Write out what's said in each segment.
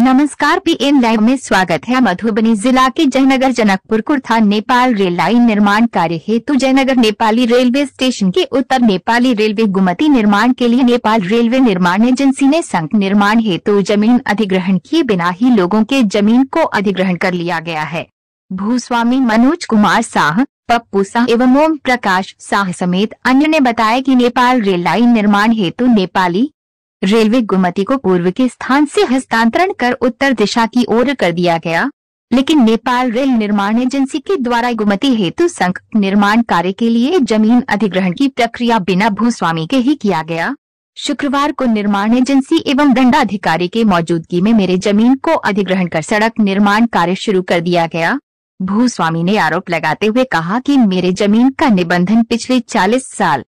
नमस्कार P PM live में स्वागत है। मधुबनी जिला के जयनगर जनकपुर कुर्था नेपाल रेल लाइन निर्माण कार्य हेतु जयनगर नेपाली रेलवे स्टेशन के उत्तर नेपाली रेलवे गुमती निर्माण के लिए नेपाल रेलवे निर्माण एजेंसी ने संघ निर्माण हेतु ज़मीन अधिग्रहण किए बिना ही लोगों के ज़मीन को अधिग्रहण कर लिया गया है। भूस्वामी मनोज कुमार साह, पप्पू साह एवं ओम प्रकाश साह समेत अन्य ने बताया कि नेपाल रेल लाइन निर्माण हेतु नेपाली रेलवे गुमती को पूर्व के स्थान से हस्तांतरण कर उत्तर दिशा की ओर कर दिया गया। लेकिन नेपाल रेल निर्माण एजेंसी के द्वारा गुमती हेतु संघ निर्माण कार्य के लिए ज़मीन अधिग्रहण की प्रक्रिया बिना भूस्वामी के ही किया गया। शुक्रवार को निर्माण एजेंसी एवं दंडाधिकारी के मौजूदगी में मेरे ज़मीन को अधिग्रहण कर सड़क निर्माण कार्य शुरू कर दिया गया। भूस्वामी ने आरोप लगाते हुए कहा कि मेरे ज़मीन का निबंधन पिछले 40 साल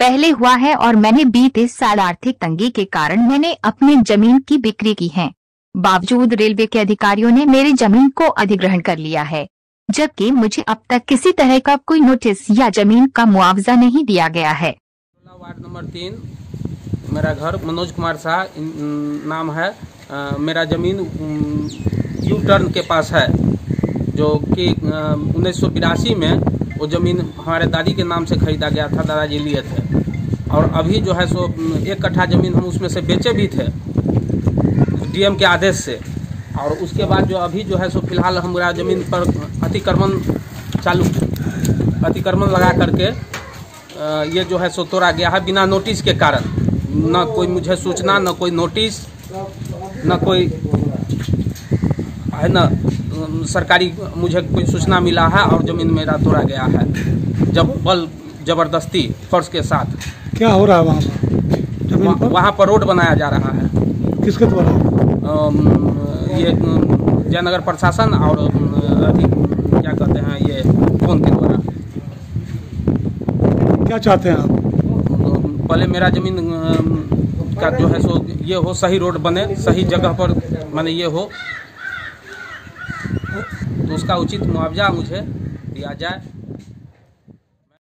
पहले हुआ है और मैंने बीते साल आर्थिक तंगी के कारण मैंने अपनी ज़मीन की बिक्री की है। बावजूद रेलवे के अधिकारियों ने मेरी ज़मीन को अधिग्रहण कर लिया है जबकि मुझे अब तक किसी तरह का कोई नोटिस या ज़मीन का मुआवजा नहीं दिया गया है। वार्ड नंबर तीन मेरा घर मनोज कुमार शाह नाम है अ, मेरा ज़मीन यू टर्न के पास है जो कि उन्नीस में वो ज़मीन हमारे दादी के नाम से खरीदा गया था, दादाजी लिए थे। और अभी जो है सो, एक कट्ठा ज़मीन हम उसमें से बेचे भी थे, डीएम के आदेश से। और उसके बाद जो अभी जो है सो, फ़िलहाल हमारा ज़मीन पर अतिक्रमण चालू, अतिक्रमण लगा करके ये जो है सो, तोड़ा गया है बिना नोटिस के कारण। न कोई मुझे सूचना, न कोई नोटिस, न कोई, है न सरकारी मुझे कोई सूचना मिला है और ज़मीन मेरा तोड़ा गया है। जब बल ज़बरदस्ती फोर्स के साथ। क्या हो रहा है वहाँ पर? वहाँ पर? रोड बनाया जा रहा है। किसके द्वारा? ये जयनगर प्रशासन और क्या कहते हैं ये कौन के द्वारा। क्या चाहते हैं आप? पहले मेरा ज़मीन का जो है सो ये हो सही रोड बने सही जगह पर माने ये हो। तो उसका उचित मुआवजा मुझे दिया जाए।